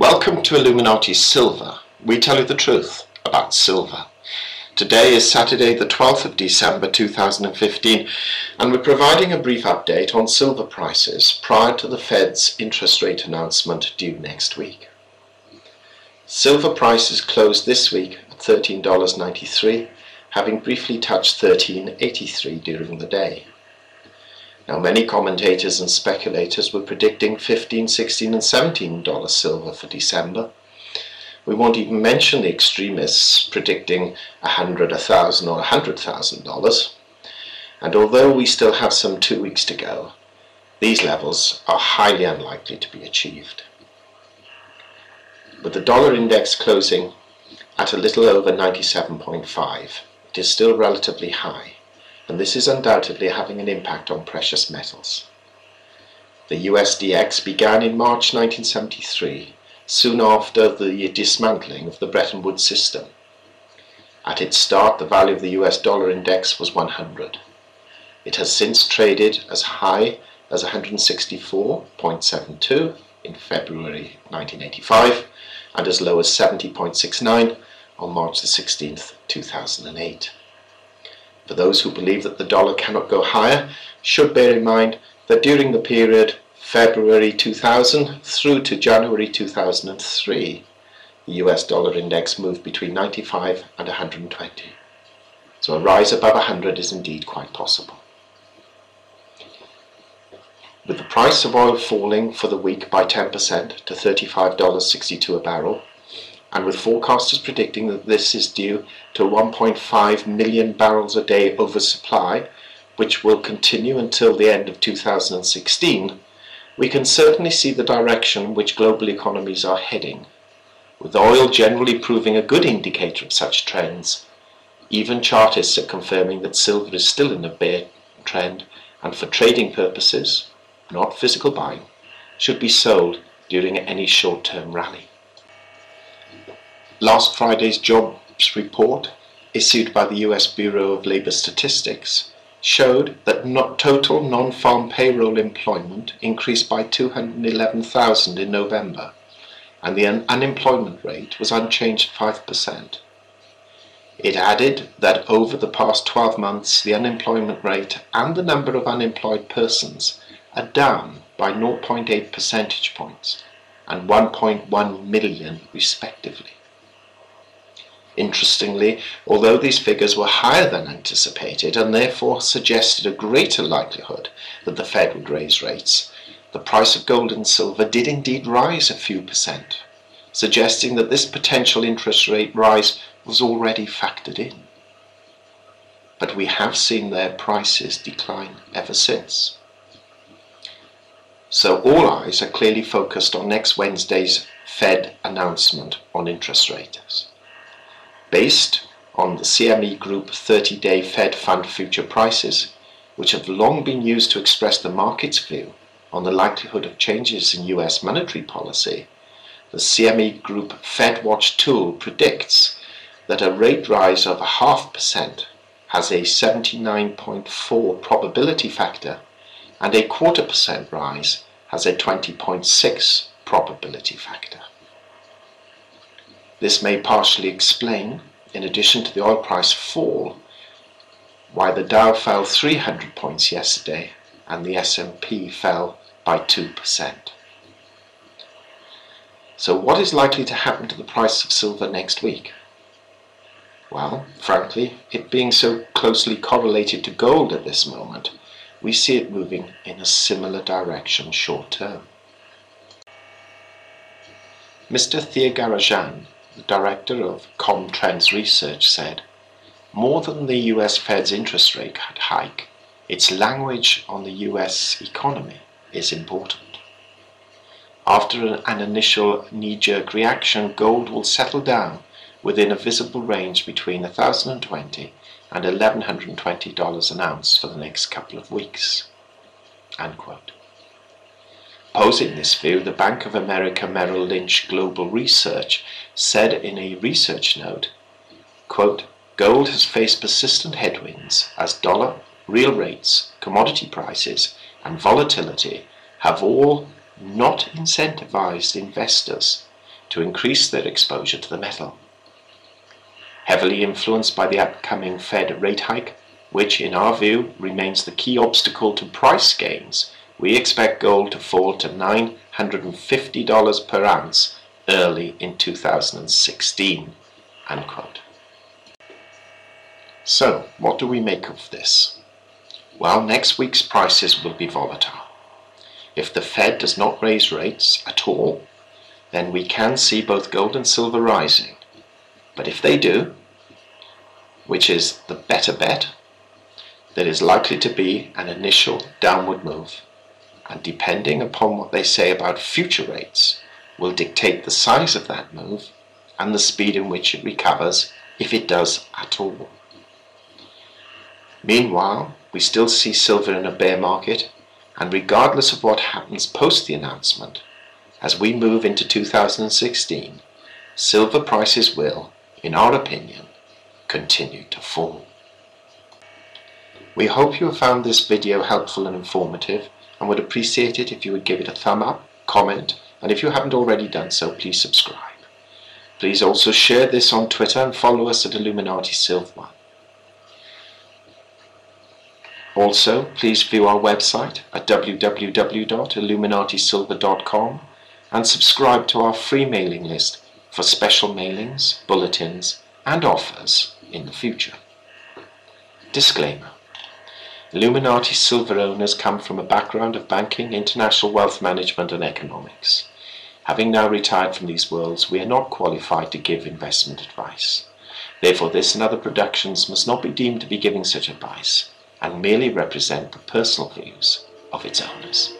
Welcome to Illuminati Silver. We tell you the truth about silver. Today is Saturday, the 12th of December 2015, and we're providing a brief update on silver prices prior to the Fed's interest rate announcement due next week. Silver prices closed this week at $13.93, having briefly touched $13.83 during the day. Now, many commentators and speculators were predicting 15, 16, and 17 dollar silver for December. We won't even mention the extremists predicting a hundred, a thousand, or hundred thousand dollars. And although we still have some two weeks to go, these levels are highly unlikely to be achieved. With the dollar index closing at a little over 97.5, it is still relatively high and this is undoubtedly having an impact on precious metals. The USDX began in March 1973, soon after the dismantling of the Bretton Woods system. At its start, the value of the US dollar index was 100. It has since traded as high as 164.72 in February 1985 and as low as 70.69 on March 16, 2008. For those who believe that the dollar cannot go higher, should bear in mind that during the period February 2000 through to January 2003, the US dollar index moved between 95 and 120. So a rise above 100 is indeed quite possible. With the price of oil falling for the week by 10% to $35.62 a barrel, and with forecasters predicting that this is due to 1.5 million barrels a day oversupply, which will continue until the end of 2016, we can certainly see the direction which global economies are heading, with oil generally proving a good indicator of such trends. Even chartists are confirming that silver is still in a bear trend and for trading purposes, not physical buying, should be sold during any short-term rally. Last Friday's jobs report, issued by the US Bureau of Labor Statistics, showed that not total non-farm payroll employment increased by 211,000 in November, and the un unemployment rate was unchanged at 5%. It added that over the past 12 months, the unemployment rate and the number of unemployed persons are down by 0.8 percentage points and 1.1 million respectively. Interestingly, although these figures were higher than anticipated and therefore suggested a greater likelihood that the Fed would raise rates, the price of gold and silver did indeed rise a few percent, suggesting that this potential interest rate rise was already factored in. But we have seen their prices decline ever since. So all eyes are clearly focused on next Wednesday's Fed announcement on interest rates based on the CME Group 30-day Fed Fund future prices, which have long been used to express the market's view on the likelihood of changes in US monetary policy, the CME Group Fed Watch tool predicts that a rate rise of a half percent has a 79.4 probability factor and a quarter percent rise has a 20.6 probability factor. This may partially explain, in addition to the oil price fall, why the Dow fell 300 points yesterday and the S&P fell by 2%. So what is likely to happen to the price of silver next week? Well, frankly, it being so closely correlated to gold at this moment, we see it moving in a similar direction short term. Mr. Thiagarajan the director of Commtrendz Research, said, more than the US Fed's interest rate hike, its language on the US economy is important. After an initial knee-jerk reaction, gold will settle down within a visible range between 1020 and $1,120 an ounce for the next couple of weeks. Opposing this view, the Bank of America Merrill Lynch Global Research said in a research note, quote, Gold has faced persistent headwinds as dollar, real rates, commodity prices, and volatility have all not incentivized investors to increase their exposure to the metal. Heavily influenced by the upcoming Fed rate hike, which in our view remains the key obstacle to price gains, we expect gold to fall to $950 per ounce early in 2016. Unquote. So, what do we make of this? Well, next week's prices will be volatile. If the Fed does not raise rates at all, then we can see both gold and silver rising. But if they do, which is the better bet, there is likely to be an initial downward move. And depending upon what they say about future rates, will dictate the size of that move and the speed in which it recovers, if it does at all. Meanwhile, we still see silver in a bear market, and regardless of what happens post the announcement, as we move into 2016, silver prices will, in our opinion, continue to fall. We hope you have found this video helpful and informative and would appreciate it if you would give it a thumb up, comment, and if you haven't already done so, please subscribe. Please also share this on Twitter and follow us at Illuminati Silver. Also, please view our website at www.illuminatisilver.com and subscribe to our free mailing list for special mailings, bulletins, and offers in the future. Disclaimer. Illuminati silver owners come from a background of banking, international wealth management and economics. Having now retired from these worlds, we are not qualified to give investment advice. Therefore, this and other productions must not be deemed to be giving such advice, and merely represent the personal views of its owners.